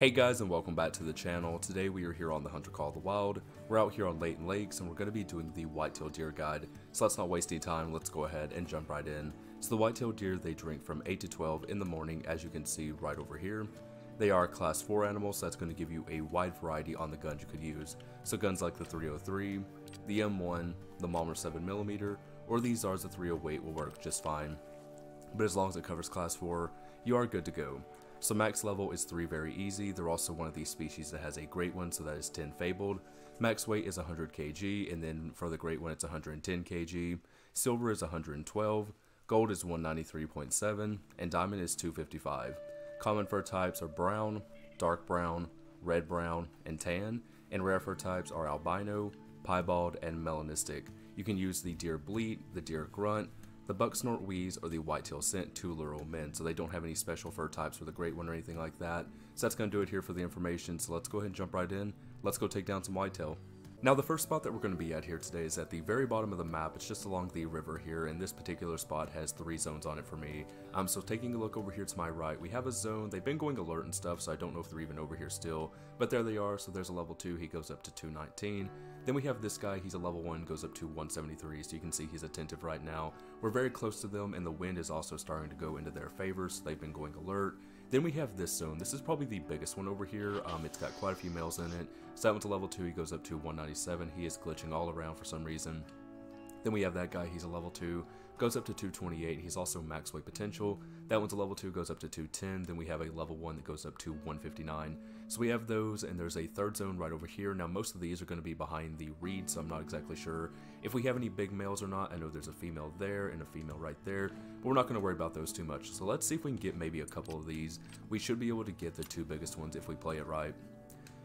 Hey guys and welcome back to the channel. Today we are here on the Hunter Call of the Wild. We're out here on Layton Lakes and we're going to be doing the whitetail deer guide. So let's not waste any time, let's go ahead and jump right in. So the whitetail deer, they drink from 8 to 12 in the morning as you can see right over here. They are class 4 animals, so that's going to give you a wide variety on the guns you could use. So guns like the 303, the M1, the Malmer 7mm, or the Zarza 308 will work just fine. But as long as it covers class 4, you are good to go. So max level is 3 very easy, they're also one of these species that has a great one, so that is 10 fabled. Max weight is 100 kg, and then for the great one it's 110 kg. Silver is 112, gold is 193.7, and diamond is 255. Common fur types are brown, dark brown, red brown, and tan, and rare fur types are albino, piebald, and melanistic. You can use the deer bleat, the deer grunt, the buck snort wheeze or the whitetail scent lure old men, so they don't have any special fur types for the great one or anything like that. So that's going to do it here for the information, so let's go ahead and jump right in. Let's go take down some whitetail. Now the first spot that we're going to be at here today is at the very bottom of the map. It's just along the river here and this particular spot has three zones on it for me. Um, so taking a look over here to my right, we have a zone. They've been going alert and stuff so I don't know if they're even over here still. But there they are. So there's a level 2. He goes up to 219. Then we have this guy. He's a level 1 goes up to 173 so you can see he's attentive right now. We're very close to them and the wind is also starting to go into their favor so they've been going alert. Then we have this zone. This is probably the biggest one over here. Um, it's got quite a few males in it. So that one's a level 2. He goes up to 197. He is glitching all around for some reason. Then we have that guy, he's a level 2, goes up to 228, he's also max weight potential. That one's a level 2, goes up to 210, then we have a level 1 that goes up to 159. So we have those, and there's a third zone right over here. Now most of these are going to be behind the reed, so I'm not exactly sure if we have any big males or not. I know there's a female there and a female right there, but we're not going to worry about those too much. So let's see if we can get maybe a couple of these. We should be able to get the two biggest ones if we play it right.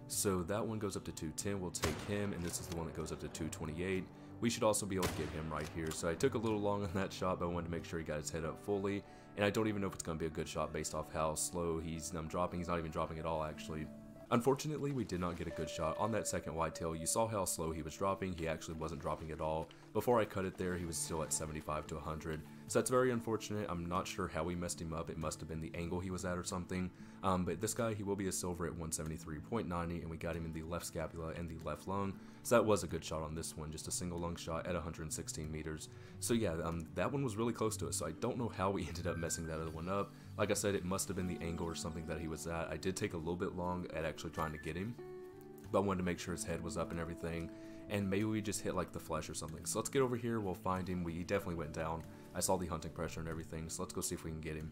So that one goes up to 210, we'll take him, and this is the one that goes up to 228 we should also be able to get him right here. So I took a little long on that shot, but I wanted to make sure he got his head up fully. And I don't even know if it's going to be a good shot based off how slow he's I'm dropping. He's not even dropping at all, actually. Unfortunately, we did not get a good shot on that second whitetail. You saw how slow he was dropping. He actually wasn't dropping at all. Before I cut it there, he was still at 75 to 100. So that's very unfortunate. I'm not sure how we messed him up. It must have been the angle he was at or something. Um, but this guy, he will be a silver at 173.90, and we got him in the left scapula and the left lung. So that was a good shot on this one, just a single lung shot at 116 meters. So yeah, um, that one was really close to us. So I don't know how we ended up messing that other one up. Like I said, it must have been the angle or something that he was at. I did take a little bit long at actually trying to get him, but I wanted to make sure his head was up and everything, and maybe we just hit like the flesh or something. So let's get over here, we'll find him. We definitely went down. I saw the hunting pressure and everything, so let's go see if we can get him.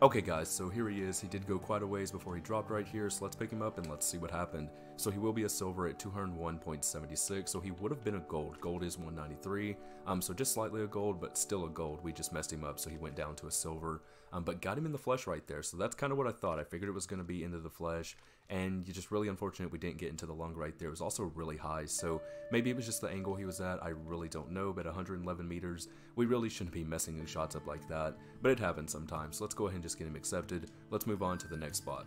Okay guys, so here he is. He did go quite a ways before he dropped right here, so let's pick him up and let's see what happened. So he will be a silver at 201.76, so he would have been a gold. Gold is 193, um, so just slightly a gold, but still a gold. We just messed him up, so he went down to a silver, um, but got him in the flesh right there, so that's kind of what I thought. I figured it was going to be into the flesh, and you're just really unfortunate we didn't get into the lung right there. It was also really high, so maybe it was just the angle he was at. I really don't know, but 111 meters, we really shouldn't be messing his shots up like that, but it happens sometimes. So let's go ahead and just get him accepted. Let's move on to the next spot.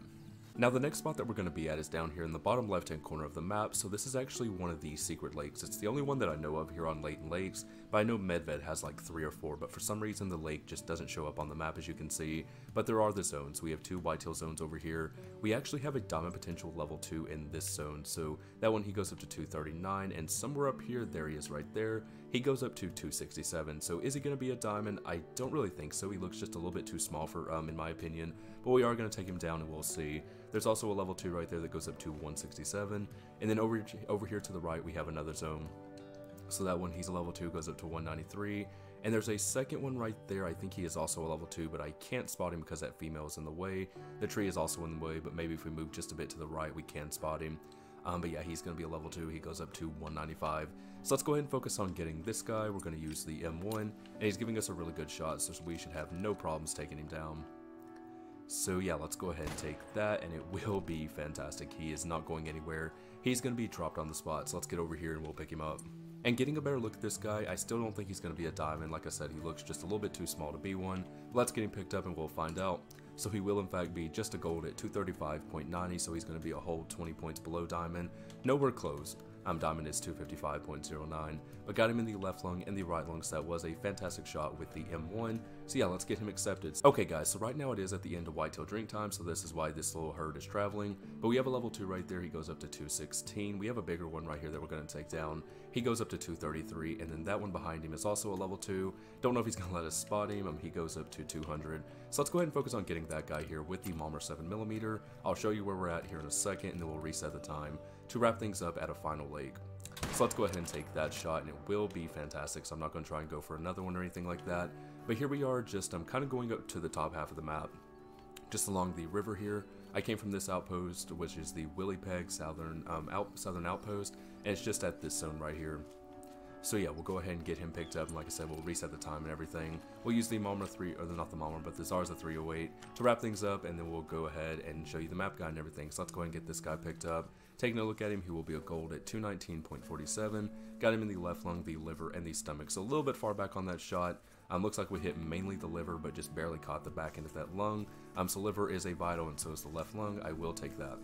Now the next spot that we're going to be at is down here in the bottom left hand corner of the map, so this is actually one of the secret lakes. It's the only one that I know of here on Layton Lakes, but I know Medved has like three or four, but for some reason the lake just doesn't show up on the map as you can see, but there are the zones. We have two whitetail zones over here. We actually have a diamond potential level 2 in this zone, so that one he goes up to 239, and somewhere up here, there he is right there, he goes up to 267, so is he going to be a diamond? I don't really think so. He looks just a little bit too small for, um, in my opinion, but we are going to take him down and we'll see. There's also a level 2 right there that goes up to 167, and then over, over here to the right we have another zone. So that one, he's a level 2, goes up to 193, and there's a second one right there, I think he is also a level 2, but I can't spot him because that female is in the way. The tree is also in the way, but maybe if we move just a bit to the right, we can spot him. Um, but yeah, he's going to be a level 2. He goes up to 195. So let's go ahead and focus on getting this guy. We're going to use the M1, and he's giving us a really good shot, so we should have no problems taking him down. So yeah, let's go ahead and take that, and it will be fantastic. He is not going anywhere. He's going to be dropped on the spot, so let's get over here and we'll pick him up. And getting a better look at this guy, I still don't think he's going to be a diamond. Like I said, he looks just a little bit too small to be one. Let's get him picked up and we'll find out. So he will in fact be just a gold at 235.90, so he's going to be a whole 20 points below diamond. Nowhere close. Um, diamond is 255.09, but got him in the left lung and the right lung, so that was a fantastic shot with the M1. So yeah, let's get him accepted. Okay guys, so right now it is at the end of whitetail drink time, so this is why this little herd is traveling. But we have a level 2 right there, he goes up to 216. We have a bigger one right here that we're going to take down. He goes up to 233, and then that one behind him is also a level 2. Don't know if he's going to let us spot him, um, he goes up to 200. So let's go ahead and focus on getting that guy here with the Malmer 7mm. I'll show you where we're at here in a second, and then we'll reset the time to wrap things up at a final lake. So let's go ahead and take that shot, and it will be fantastic, so I'm not going to try and go for another one or anything like that. But here we are, just I'm kind of going up to the top half of the map, just along the river here. I came from this outpost, which is the Willie Peg Southern, um, out, Southern Outpost, and it's just at this zone right here. So yeah, we'll go ahead and get him picked up, and like I said, we'll reset the time and everything. We'll use the Malmer 3, or not the Malmer, but the Zarza 308 to wrap things up, and then we'll go ahead and show you the map guide and everything. So let's go ahead and get this guy picked up. Taking a look at him, he will be a gold at 219.47. Got him in the left lung, the liver, and the stomach. So a little bit far back on that shot. Um, looks like we hit mainly the liver, but just barely caught the back end of that lung. Um, so liver is a vital, and so is the left lung. I will take that.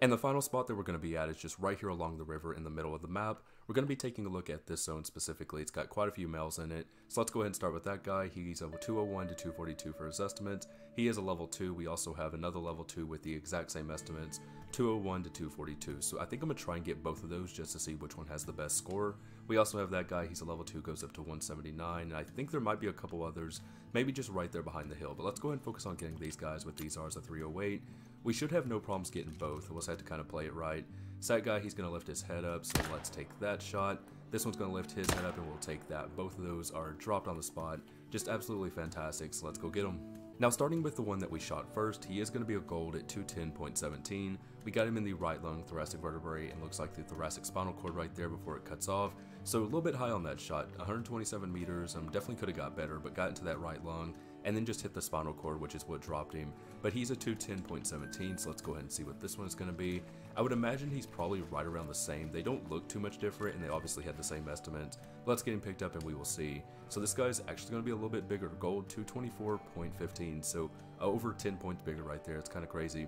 And the final spot that we're going to be at is just right here along the river in the middle of the map. We're going to be taking a look at this zone specifically. It's got quite a few males in it. So let's go ahead and start with that guy. He's a 201 to 242 for his estimates. He is a level 2. We also have another level 2 with the exact same estimates, 201 to 242. So I think I'm going to try and get both of those just to see which one has the best score. We also have that guy. He's a level 2, goes up to 179. And I think there might be a couple others, maybe just right there behind the hill. But let's go ahead and focus on getting these guys with these Zarza 308. We should have no problems getting both. We'll just have to kind of play it right. Set guy, he's going to lift his head up, so let's take that shot. This one's going to lift his head up, and we'll take that. Both of those are dropped on the spot. Just absolutely fantastic, so let's go get them. Now starting with the one that we shot first, he is going to be a gold at 210.17. We got him in the right lung thoracic vertebrae and looks like the thoracic spinal cord right there before it cuts off. So a little bit high on that shot, 127 meters, um, definitely could have got better, but got into that right lung and then just hit the spinal cord, which is what dropped him. But he's a 210.17, so let's go ahead and see what this one is going to be. I would imagine he's probably right around the same. They don't look too much different, and they obviously had the same estimate. let's get him picked up, and we will see. So this guy's actually going to be a little bit bigger. Gold 224.15, so uh, over 10 points bigger right there. It's kind of crazy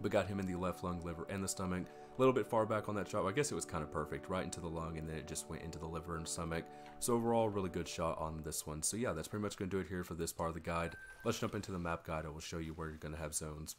but got him in the left lung, liver, and the stomach. Little bit far back on that shot. I guess it was kind of perfect, right into the lung, and then it just went into the liver and stomach. So overall, really good shot on this one. So yeah, that's pretty much going to do it here for this part of the guide. Let's jump into the map guide. I will show you where you're going to have zones.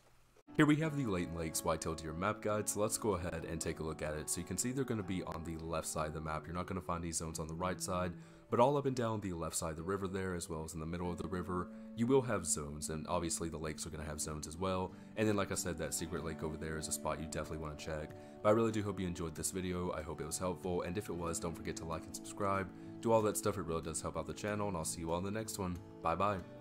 Here we have the Layton Lakes Whitetail Deer map guide, so let's go ahead and take a look at it. So you can see they're going to be on the left side of the map. You're not going to find these zones on the right side, but all up and down the left side of the river there, as well as in the middle of the river, you will have zones, and obviously the lakes are going to have zones as well. And then like I said, that secret lake over there is a spot you definitely want to check. But I really do hope you enjoyed this video, I hope it was helpful, and if it was, don't forget to like and subscribe. Do all that stuff, it really does help out the channel, and I'll see you all in the next one. Bye bye.